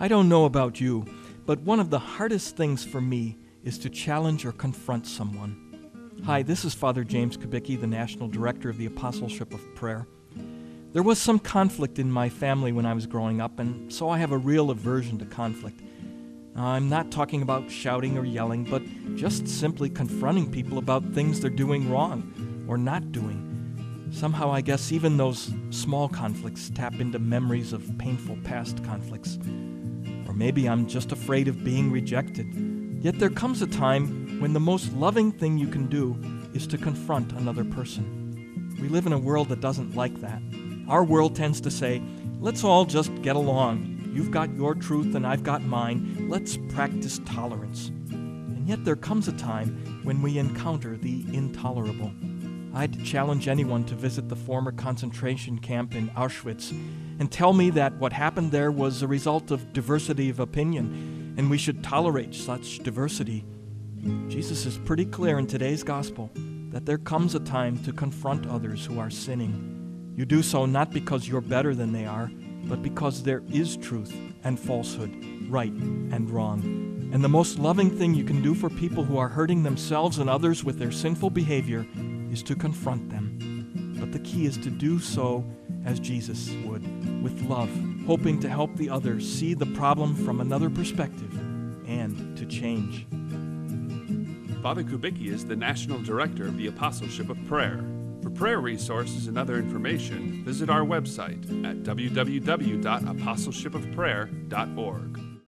I don't know about you, but one of the hardest things for me is to challenge or confront someone. Hi, this is Father James Kubicki, the National Director of the Apostleship of Prayer. There was some conflict in my family when I was growing up, and so I have a real aversion to conflict. I'm not talking about shouting or yelling, but just simply confronting people about things they're doing wrong or not doing. Somehow, I guess even those small conflicts tap into memories of painful past conflicts. Or maybe I'm just afraid of being rejected. Yet there comes a time when the most loving thing you can do is to confront another person. We live in a world that doesn't like that. Our world tends to say, let's all just get along. You've got your truth and I've got mine. Let's practice tolerance. And yet there comes a time when we encounter the intolerable. I'd challenge anyone to visit the former concentration camp in Auschwitz and tell me that what happened there was a result of diversity of opinion and we should tolerate such diversity. Jesus is pretty clear in today's gospel that there comes a time to confront others who are sinning. You do so not because you're better than they are, but because there is truth and falsehood, right and wrong. And the most loving thing you can do for people who are hurting themselves and others with their sinful behavior is to confront them. But the key is to do so as Jesus would, with love, hoping to help the other see the problem from another perspective and to change. Father Kubicki is the National Director of the Apostleship of Prayer. For prayer resources and other information, visit our website at www.apostleshipofprayer.org.